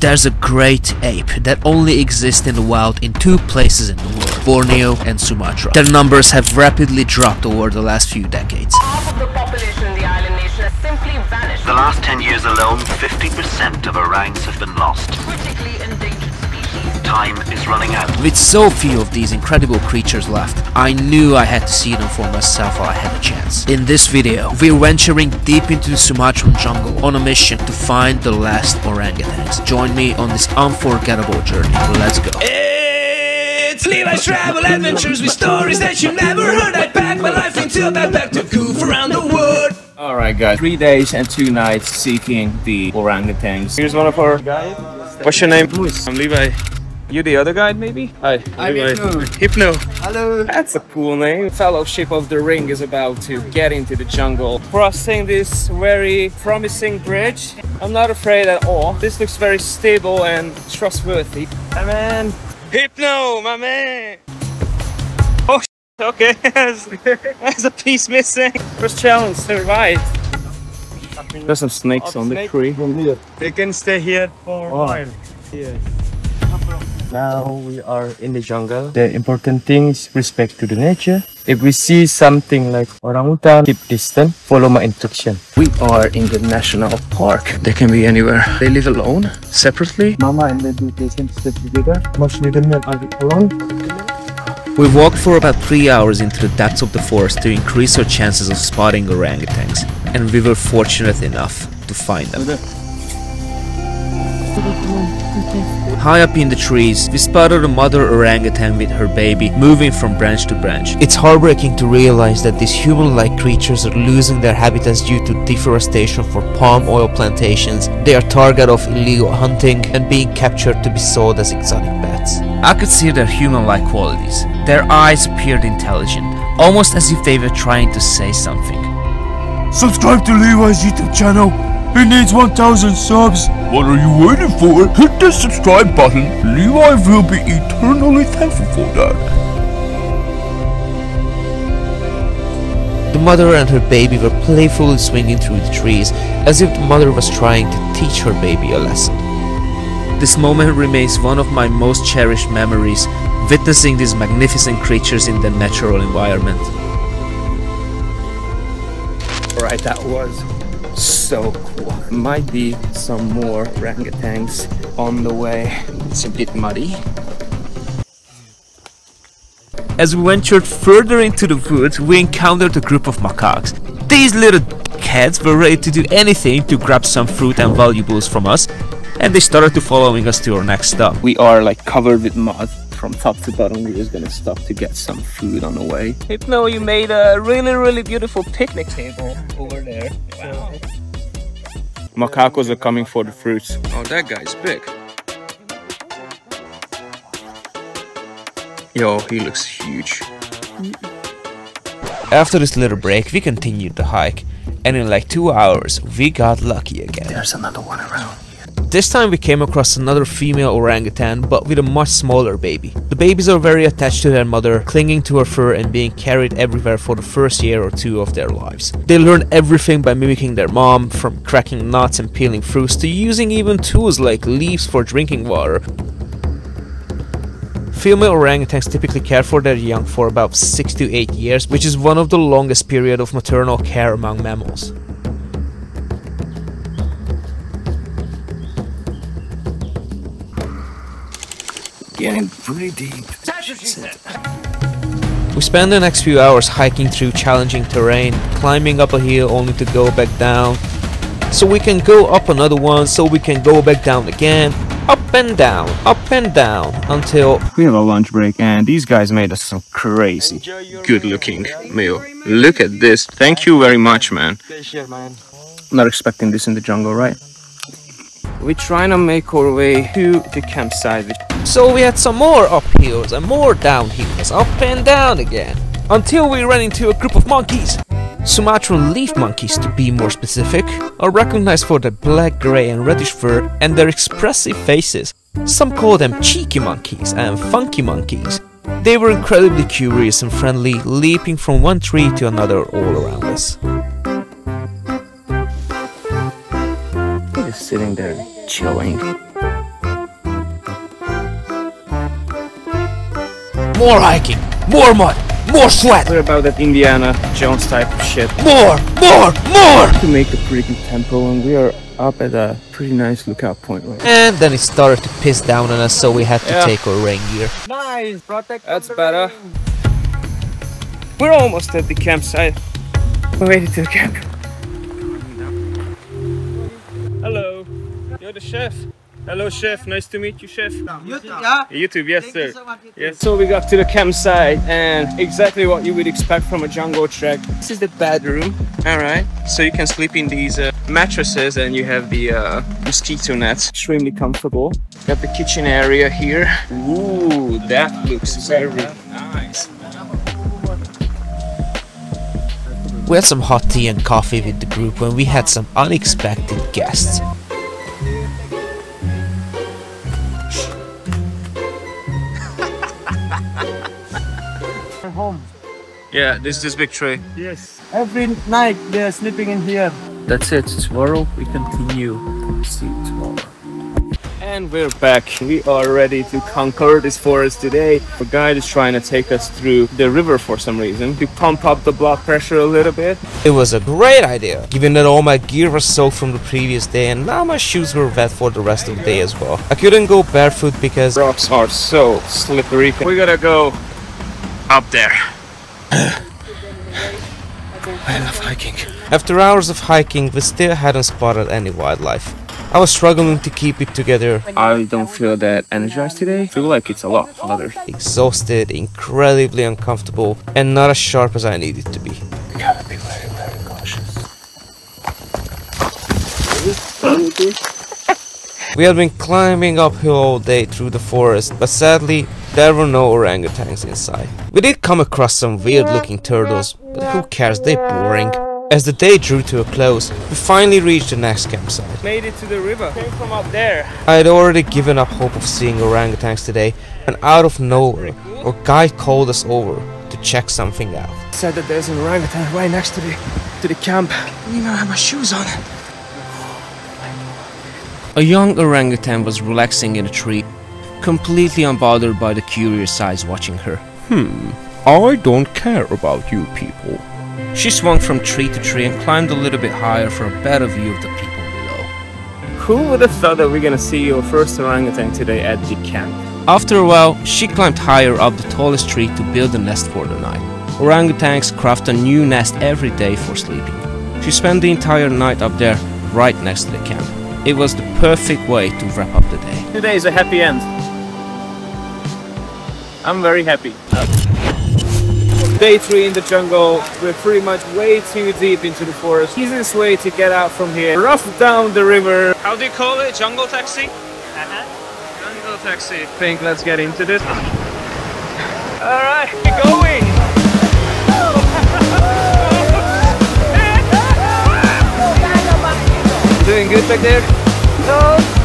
There's a great ape that only exists in the wild in two places in the world, Borneo and Sumatra. Their numbers have rapidly dropped over the last few decades. Half of the population in the island nation has simply vanished. The last 10 years alone, 50% of orangs have been lost. Critically endangered species. Time is running out. With so few of these incredible creatures left, I knew I had to see them for myself while I had a chance. In this video, we're venturing deep into the Sumatran jungle on a mission to find the last orangutans. Join me on this unforgettable journey. Let's go. It's Levi's Travel Adventures with stories that you never heard. I pack my life into a backpack to goof around the world. Alright guys, three days and two nights seeking the orangutans. Here's one of our guides. What's your name? I'm Levi. You the other guy, maybe? Hi. I'm Hypno. Hypno. Hello. That's a cool name. Fellowship of the Ring is about to get into the jungle. Crossing this very promising bridge. I'm not afraid at all. This looks very stable and trustworthy. My man. Hypno, my man. Oh, okay. There's a piece missing. First challenge, survive. There's some snakes on the tree. They can stay here for a oh. while. Now we are in the jungle. The important thing is respect to the nature. If we see something like orangutan, keep distant, follow my instruction. We are in the national park. They can be anywhere. They live alone, separately. Mama and baby they can stay together. Mostly the men are alone. We walked for about 3 hours into the depths of the forest to increase our chances of spotting orangutans, and we were fortunate enough to find them. High up in the trees, we spotted a mother orangutan with her baby moving from branch to branch. It's heartbreaking to realize that these human-like creatures are losing their habitats due to deforestation for palm oil plantations. They are target of illegal hunting and being captured to be sold as exotic pets. I could see their human-like qualities. Their eyes appeared intelligent, almost as if they were trying to say something. Subscribe to Levi's YouTube channel. He needs 1000 subs. What are you waiting for? Hit the subscribe button. Levi will be eternally thankful for that. The mother and her baby were playfully swinging through the trees as if the mother was trying to teach her baby a lesson. This moment remains one of my most cherished memories, witnessing these magnificent creatures in their natural environment. Alright, that was so cool. Might be some more orangutans on the way. It's a bit muddy. As we ventured further into the woods, we encountered a group of macaques. These little cats were ready to do anything to grab some fruit and valuables from us, and they started to following us to our next stop. We are like covered with mud from top to bottom. We're just gonna stop to get some food on the way. Hypno, you made a really, really beautiful picnic table over there. Wow. Macacos are coming for the fruits. Oh, that guy's big. Yo, he looks huge. After this little break, we continued the hike, and in like two hours, we got lucky again. There's another one around. This time we came across another female orangutan, but with a much smaller baby. The babies are very attached to their mother, clinging to her fur and being carried everywhere for the first year or two of their lives. They learn everything by mimicking their mom, from cracking nuts and peeling fruits to using even tools like leaves for drinking water. Female orangutans typically care for their young for about 6 to 8 years, which is one of the longest period of maternal care among mammals. Getting pretty deep. We spend the next few hours hiking through challenging terrain, climbing up a hill only to go back down, so we can go up another one, so we can go back down again, up and down, up and down, until We have a lunch break and these guys made us some crazy good looking meal. Look at this. Thank you very much, man. Not expecting this in the jungle, right? We're trying to make our way to the campsite. So we had some more uphills and more downhills, up and down again, until we ran into a group of monkeys. Sumatran leaf monkeys, to be more specific, are recognized for their black, grey and reddish fur and their expressive faces. Some call them cheeky monkeys and funky monkeys. They were incredibly curious and friendly, leaping from one tree to another all around us. Just sitting there chilling. More hiking, more mud, more sweat, We're about that Indiana Jones type of shit. more, more, more! To make a pretty good tempo, and we are up at a pretty nice lookout point right. And then it started to piss down on us, so we had to Yeah. take our rain gear. Nice, protect. That's better. We're almost at the campsite. We made it to the camp. Hello, you're the chef. Hello, chef. Nice to meet you, chef. YouTube, yeah. YouTube, yes, sir. Yes. So we got to the campsite, and exactly what you would expect from a jungle trek. This is the bedroom. All right. So you can sleep in these uh, mattresses, and you have the uh, mosquito nets. Extremely comfortable. Got the kitchen area here. Ooh, that looks very nice. We had some hot tea and coffee with the group when we had some unexpected guests. Yeah, this is this big tree. Yes. Every night they're sleeping in here. That's it. Tomorrow we continue. See you tomorrow. And we're back. We are ready to conquer this forest today. Our guide is trying to take us through the river for some reason to pump up the blood pressure a little bit. It was a great idea, given that all my gear was soaked from the previous day and now my shoes were wet for the rest of the day as well. I couldn't go barefoot because Rocks are so slippery. We gotta go up there. I love hiking. after hours of hiking we still hadn't spotted any wildlife. I was struggling to keep it together, I don't feel that energized today. I feel like it's a lot harder. exhausted, incredibly uncomfortable, and not as sharp as I needed to be. We gotta be very, very cautious. We had been climbing uphill all day through the forest, but sadly, there were no orangutans inside. We did come across some weird looking turtles, but who cares, they're boring. As the day drew to a close, we finally reached the next campsite. Made it to the river. Came from up there. I had already given up hope of seeing orangutans today, and out of nowhere, our guide called us over to check something out. Said that there's an orangutan right next to the to the camp. I didn't even have my shoes on. A young orangutan was relaxing in a tree, completely unbothered by the curious eyes watching her. Hmm, I don't care about you people. She swung from tree to tree and climbed a little bit higher for a better view of the people below. Who would have thought that we're gonna see your first orangutan today at the camp? After a while, she climbed higher up the tallest tree to build a nest for the night. Orangutans craft a new nest every day for sleeping. She spent the entire night up there, right next to the camp. It was the perfect way to wrap up the day. Today is a happy end. I'm very happy. Day three in the jungle. We're pretty much way too deep into the forest. Easiest way to get out from here. Rough down the river. How do you call it? Jungle taxi? Uh-huh. Jungle taxi. Think let's get into this. Alright, we're going! Doing good back there? No.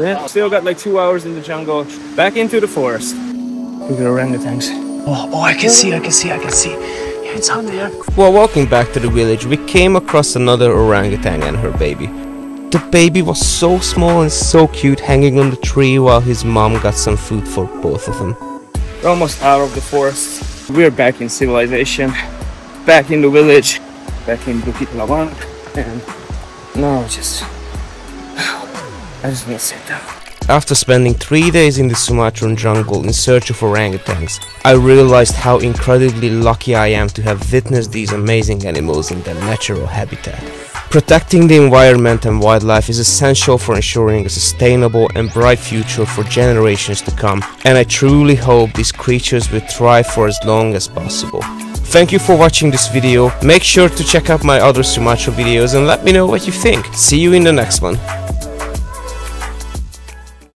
Man. Still got like two hours in the jungle. Back into the forest. Look at orangutans. Oh, oh, I can see, I can see, I can see. Yeah, it's out there. While walking back to the village, we came across another orangutan and her baby. The baby was so small and so cute hanging on the tree while his mom got some food for both of them. We're almost out of the forest. We're back in civilization. Back in the village. Back in Bukit Lawang. And now just... I just want to sit down. After spending three days in the Sumatran jungle in search of orangutans, I realized how incredibly lucky I am to have witnessed these amazing animals in their natural habitat. Protecting the environment and wildlife is essential for ensuring a sustainable and bright future for generations to come, and I truly hope these creatures will thrive for as long as possible. Thank you for watching this video, make sure to check out my other Sumatra videos and let me know what you think. See you in the next one.